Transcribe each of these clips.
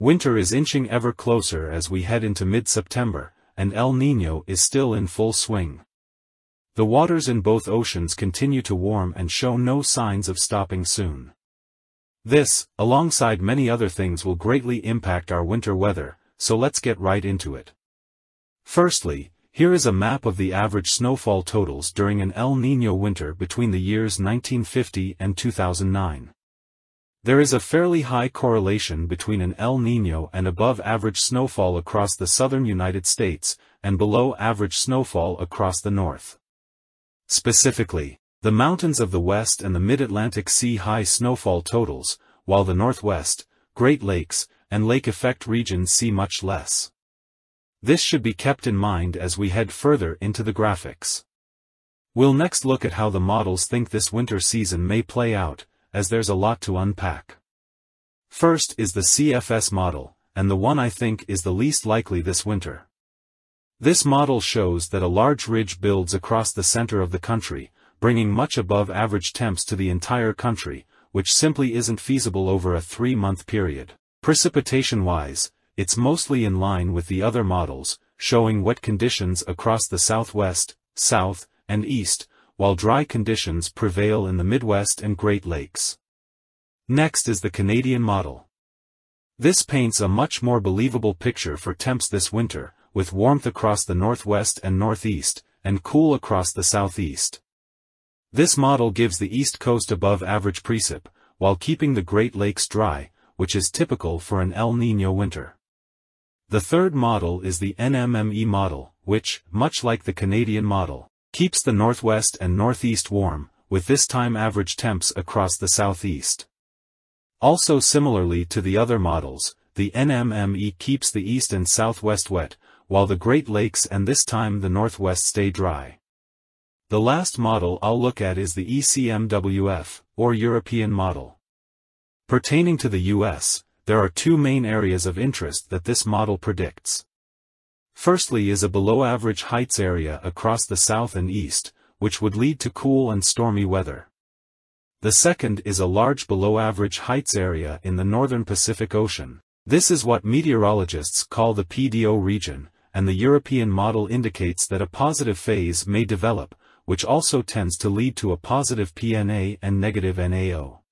Winter is inching ever closer as we head into mid-September, and El Niño is still in full swing. The waters in both oceans continue to warm and show no signs of stopping soon. This, alongside many other things will greatly impact our winter weather, so let's get right into it. Firstly, here is a map of the average snowfall totals during an El Niño winter between the years 1950 and 2009. There is a fairly high correlation between an El Niño and above-average snowfall across the southern United States, and below-average snowfall across the north. Specifically, the mountains of the west and the mid-Atlantic see high snowfall totals, while the northwest, Great Lakes, and lake effect regions see much less. This should be kept in mind as we head further into the graphics. We'll next look at how the models think this winter season may play out, as there's a lot to unpack. First is the CFS model, and the one I think is the least likely this winter. This model shows that a large ridge builds across the center of the country, bringing much above average temps to the entire country, which simply isn't feasible over a three-month period. Precipitation-wise, it's mostly in line with the other models, showing wet conditions across the southwest, south, and east, while dry conditions prevail in the Midwest and Great Lakes. Next is the Canadian model. This paints a much more believable picture for temps this winter, with warmth across the northwest and northeast, and cool across the southeast. This model gives the east coast above average precip, while keeping the Great Lakes dry, which is typical for an El Niño winter. The third model is the NMME model, which, much like the Canadian model, Keeps the northwest and northeast warm, with this time average temps across the southeast. Also similarly to the other models, the NMME keeps the east and southwest wet, while the Great Lakes and this time the northwest stay dry. The last model I'll look at is the ECMWF, or European model. Pertaining to the US, there are two main areas of interest that this model predicts. Firstly is a below-average heights area across the south and east, which would lead to cool and stormy weather. The second is a large below-average heights area in the northern Pacific Ocean. This is what meteorologists call the PDO region, and the European model indicates that a positive phase may develop, which also tends to lead to a positive PNA and negative NAO.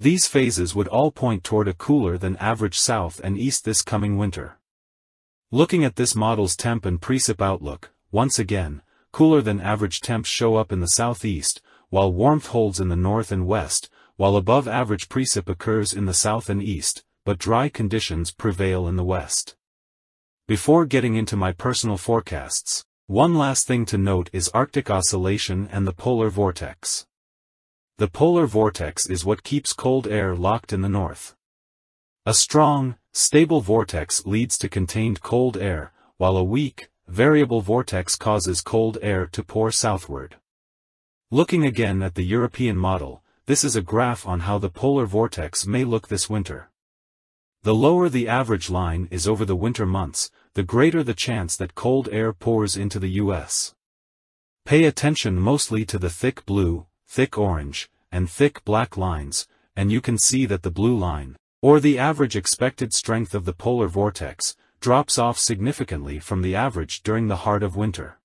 These phases would all point toward a cooler than average south and east this coming winter. Looking at this model's temp and precip outlook, once again, cooler than average temps show up in the southeast, while warmth holds in the north and west, while above average precip occurs in the south and east, but dry conditions prevail in the west. Before getting into my personal forecasts, one last thing to note is Arctic oscillation and the polar vortex. The polar vortex is what keeps cold air locked in the north. A strong, Stable vortex leads to contained cold air, while a weak, variable vortex causes cold air to pour southward. Looking again at the European model, this is a graph on how the polar vortex may look this winter. The lower the average line is over the winter months, the greater the chance that cold air pours into the U.S. Pay attention mostly to the thick blue, thick orange, and thick black lines, and you can see that the blue line, or the average expected strength of the polar vortex, drops off significantly from the average during the heart of winter.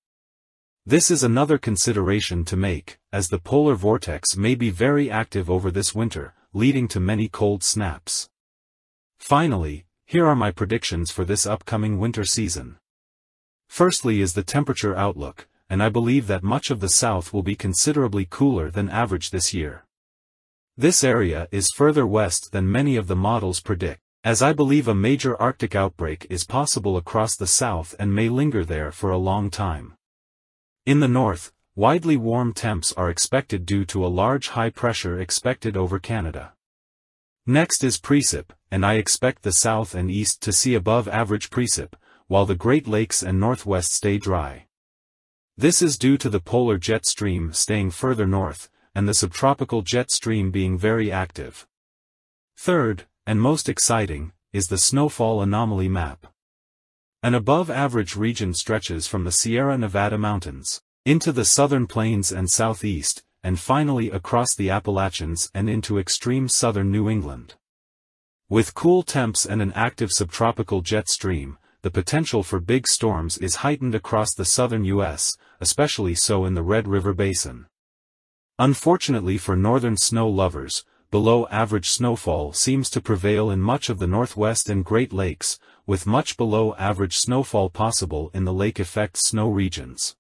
This is another consideration to make, as the polar vortex may be very active over this winter, leading to many cold snaps. Finally, here are my predictions for this upcoming winter season. Firstly is the temperature outlook, and I believe that much of the south will be considerably cooler than average this year. This area is further west than many of the models predict, as I believe a major Arctic outbreak is possible across the south and may linger there for a long time. In the north, widely warm temps are expected due to a large high pressure expected over Canada. Next is precip, and I expect the south and east to see above average precip, while the Great Lakes and Northwest stay dry. This is due to the polar jet stream staying further north, and the subtropical jet stream being very active. Third, and most exciting, is the snowfall anomaly map. An above-average region stretches from the Sierra Nevada mountains, into the southern plains and southeast, and finally across the Appalachians and into extreme southern New England. With cool temps and an active subtropical jet stream, the potential for big storms is heightened across the southern U.S., especially so in the Red River Basin. Unfortunately for northern snow lovers, below-average snowfall seems to prevail in much of the Northwest and Great Lakes, with much below-average snowfall possible in the lake-effect snow regions.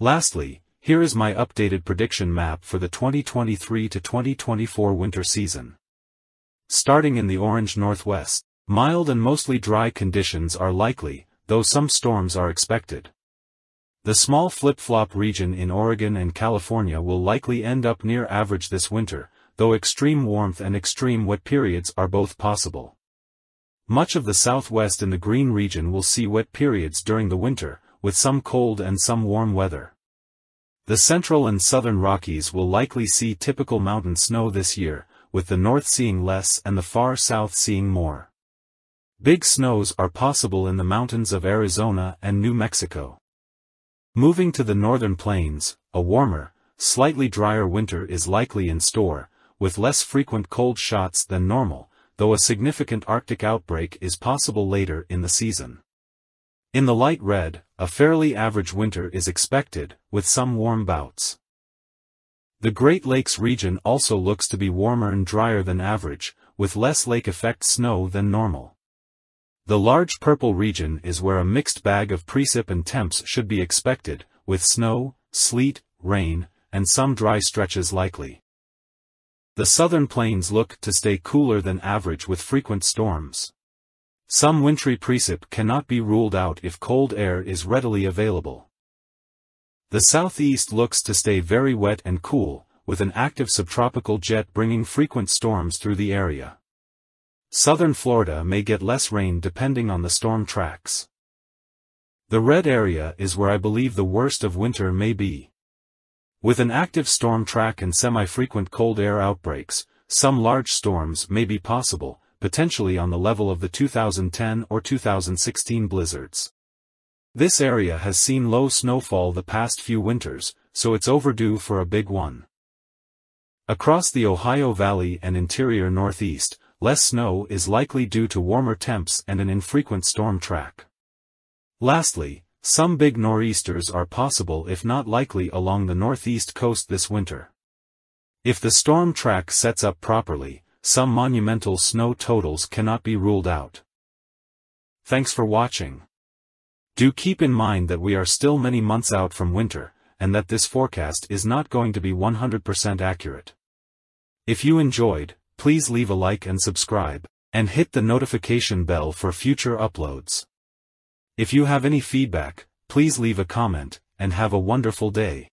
Lastly, here is my updated prediction map for the 2023 to 2024 winter season. Starting in the orange northwest, mild and mostly dry conditions are likely, though some storms are expected. The small flip-flop region in Oregon and California will likely end up near average this winter, though extreme warmth and extreme wet periods are both possible. Much of the southwest and the green region will see wet periods during the winter, with some cold and some warm weather. The central and southern Rockies will likely see typical mountain snow this year, with the north seeing less and the far south seeing more. Big snows are possible in the mountains of Arizona and New Mexico. Moving to the northern plains, a warmer, slightly drier winter is likely in store, with less frequent cold shots than normal, though a significant Arctic outbreak is possible later in the season. In the light red, a fairly average winter is expected, with some warm bouts. The Great Lakes region also looks to be warmer and drier than average, with less lake effect snow than normal. The large purple region is where a mixed bag of precip and temps should be expected, with snow, sleet, rain, and some dry stretches likely. The southern plains look to stay cooler than average with frequent storms. Some wintry precip cannot be ruled out if cold air is readily available. The southeast looks to stay very wet and cool, with an active subtropical jet bringing frequent storms through the area. Southern Florida may get less rain depending on the storm tracks. The red area is where I believe the worst of winter may be. With an active storm track and semi-frequent cold air outbreaks, some large storms may be possible, potentially on the level of the 2010 or 2016 blizzards. This area has seen low snowfall the past few winters, so it's overdue for a big one. Across the Ohio Valley and interior Northeast, Less snow is likely due to warmer temps and an infrequent storm track. Lastly, some big nor'easters are possible if not likely along the northeast coast this winter. If the storm track sets up properly, some monumental snow totals cannot be ruled out. Thanks for watching. Do keep in mind that we are still many months out from winter, and that this forecast is not going to be 100% accurate. If you enjoyed, please leave a like and subscribe, and hit the notification bell for future uploads. If you have any feedback, please leave a comment, and have a wonderful day.